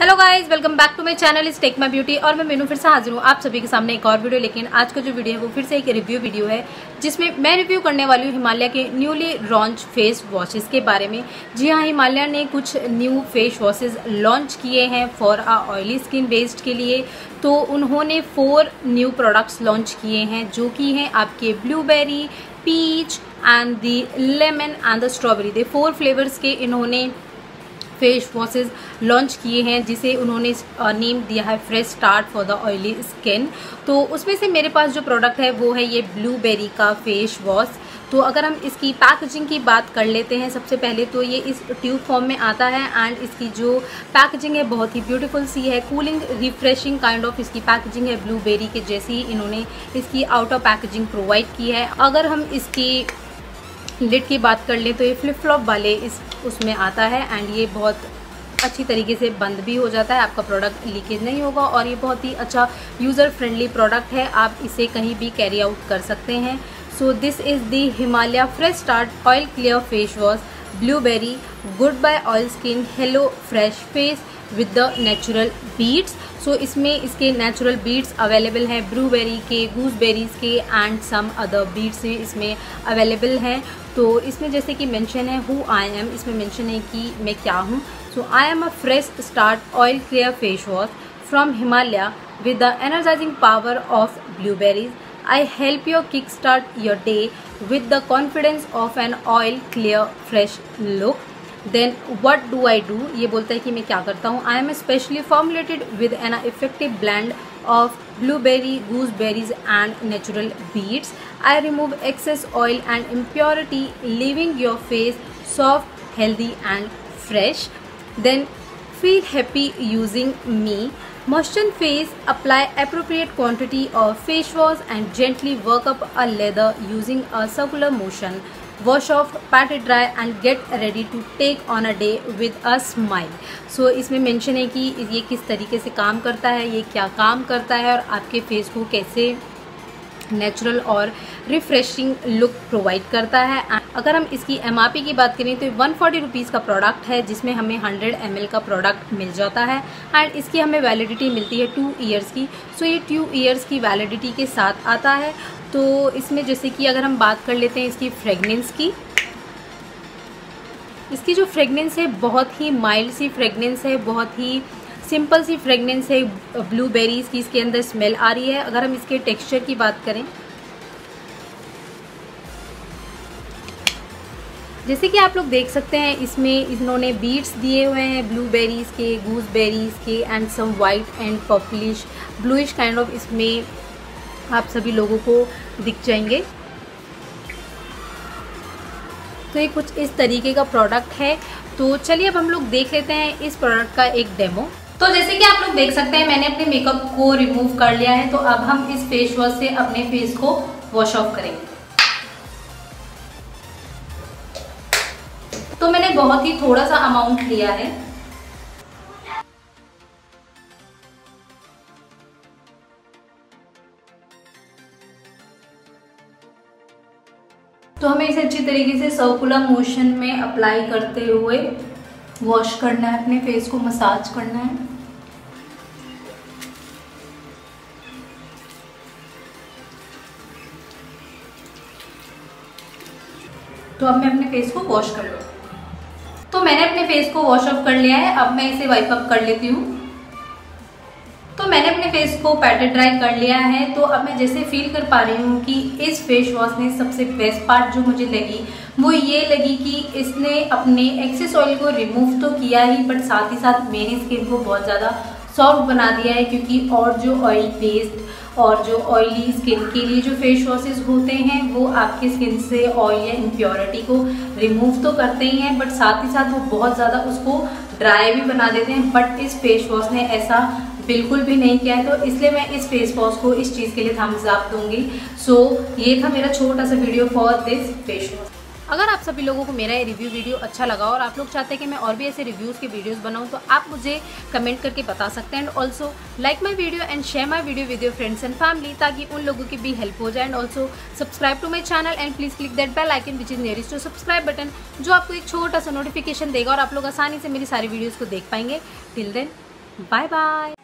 Hello guys welcome back to my channel is take my beauty और मैं मीनू फिर से हाजिर हूँ आप सभी के सामने एक और वीडियो लेकिन आज का जो वीडियो है वो फिर से एक रिव्यू वीडियो है, जिसमें मैं रिव्यू करने वाली हूँ हिमालय के न्यूली लॉन्च फेस वॉशेस के बारे में। जी हाँ हिमालय ने कुछ न्यू फेस वॉशेज लॉन्च किए हैं for a oily skin based के लिए तो उन्होंने फोर न्यू प्रोडक्ट्स लॉन्च किए हैं, जो कि हैं आपके blueberry peach and the lemon and the strawberry they four flavours के इन्होंने फेस वॉशेज लॉन्च किए हैं, जिसे उन्होंने नेम दिया है fresh start for the oily skin तो उसमें से मेरे पास जो प्रोडक्ट है, वो है ये ब्लूबेरी का फेस वॉश तो अगर हम इसकी पैकेजिंग की बात कर लेते हैं सबसे पहले तो ये इस ट्यूब फॉर्म में आता है एंड इसकी जो पैकेजिंग है, बहुत ही ब्यूटीफुल सी है. कूलिंग रिफ्रेशिंग काइंड ऑफ़ इसकी पैकेजिंग है ब्लूबेरी के जैसी इन्होंने इसकी आउटर पैकेजिंग प्रोवाइड की है. अगर हम इसकी लिड की बात कर लें तो ये फ्लिप फ्लॉप वाले इस उसमें आता है एंड ये बहुत अच्छी तरीके से बंद भी हो जाता है, आपका प्रोडक्ट लीकेज नहीं होगा और ये बहुत ही अच्छा यूज़र फ्रेंडली प्रोडक्ट है, आप इसे कहीं भी कैरी आउट कर सकते हैं। So this is the Himalaya fresh start oil clear face wash blueberry good bye oil skin hello fresh face with the natural beads so इसमें इसके नेचुरल बीट्स अवेलेबल हैं. ब्लूबेरी के गूसबेरीज के and some other beads इसमें available हैं. तो इसमें जैसे कि मेंशन है हु आई एम इसमें मेंशन है कि मैं क्या हूँ. So I am a fresh start oil clear face wash from Himalaya with the energising power of blueberries I help you kickstart your day with the confidence of an oil clear, fresh look. Then what do I do ये बोलता है कि मैं क्या करता हूँ? I am specially formulated with an effective blend of blueberry gooseberries and natural beads I remove excess oil and impurity leaving your face soft healthy and fresh then happy using me. Moisten face, apply appropriate quantity of face wash and gently work up a leather using a circular motion. Wash off pat it dry and get ready to take on a day with a smile so इसमें mention है कि ये किस तरीके से काम करता है, ये क्या काम करता है, और आपके फेस को कैसे नेचुरल और रिफ्रेशिंग लुक प्रोवाइड करता है। अगर हम इसकी एमआरपी की बात करें तो वन फोर्टी का प्रोडक्ट है, जिसमें हमें हंड्रेड एमएल का प्रोडक्ट मिल जाता है। एंड इसकी हमें वैलिडिटी मिलती है टू ईयर्स की। सो ये टू ईयर्स की वैलिडिटी के साथ आता है। तो इसमें जैसे कि अगर हम बात कर लेते हैं इसकी फ्रेगनेंस की, इसकी जो फ्रेगनेंस है, बहुत ही माइल्ड सी फ्रेगनेंस है, बहुत ही सिंपल सी फ्रेगनेंस है, ब्लूबेरीज़ की इसके अंदर स्मेल आ रही है। अगर हम इसके टेक्सचर की बात करें, जैसे कि आप लोग देख सकते हैं, इसमें इन्होंने बीट्स दिए हुए हैं, ब्लूबेरीज़ के, गूसबेरीज़ के and some white and purplish bluish kind of इसमें आप सभी लोगों को दिख जाएँगे। तो ये कुछ इस तरीके का प्रोडक्ट है। तो चलिए अब हम लोग देख लेते हैं इस प्रोडक्ट का एक डेमो तो जैसे कि आप लोग देख सकते हैं, मैंने अपने मेकअप को रिमूव कर लिया है तो अब हम इस फेस वॉश से अपने फेस को वॉश ऑफ़ करेंगे। तो मैंने बहुत ही थोड़ा सा अमाउंट लिया है। तो हमें इसे अच्छी तरीके से सर्कुलर मोशन में अप्लाई करते हुए वॉश करना है, अपने फेस को मसाज करना है। तो अब मैं अपने फेस को वॉश कर लूँ। तो मैंने अपने फेस को वॉश अप कर लिया है, अब मैं इसे वाइप अप कर लेती हूँ। तो मैंने अपने फेस को पैटर ड्राई कर लिया है तो अब मैं जैसे फील कर पा रही हूँ कि इस फेस वॉश ने सबसे बेस्ट पार्ट जो मुझे लगी, वो ये लगी कि इसने अपने एक्सेस ऑयल को रिमूव तो किया ही बट साथ ही साथ मेरी स्किन को बहुत ज़्यादा सॉफ्ट बना दिया है क्योंकि और जो ऑयल बेस्ड और जो ऑयली स्किन के लिए जो फेस वॉशेज होते हैं वो आपकी स्किन से ऑयल या इम्प्योरिटी को रिमूव तो करते ही हैं बट साथ ही साथ वो बहुत ज़्यादा उसको ड्राई भी बना देते हैं बट इस फेस वॉश ने ऐसा बिल्कुल भी नहीं किया है। तो इसलिए मैं इस फेस वॉश को इस चीज़ के लिए थम्स अप दूँगी। सो so, ये था मेरा छोटा सा video for this face wash अगर आप सभी लोगों को मेरा ये रिव्यू वीडियो अच्छा लगा और आप लोग चाहते हैं कि मैं और भी ऐसे रिव्यूज़ के वीडियोस बनाऊँ तो आप मुझे कमेंट करके बता सकते हैं। And also like my video and share my video with your friends and family ताकि उन लोगों की भी हेल्प हो जाए। And also subscribe to my channel and please click that bell icon which is nearest to subscribe button जो आपको एक छोटा सा नोटिफिकेशन देगा और आप लोग आसानी से मेरी सारी वीडियोज़ को देख पाएँगे। Till then bye bye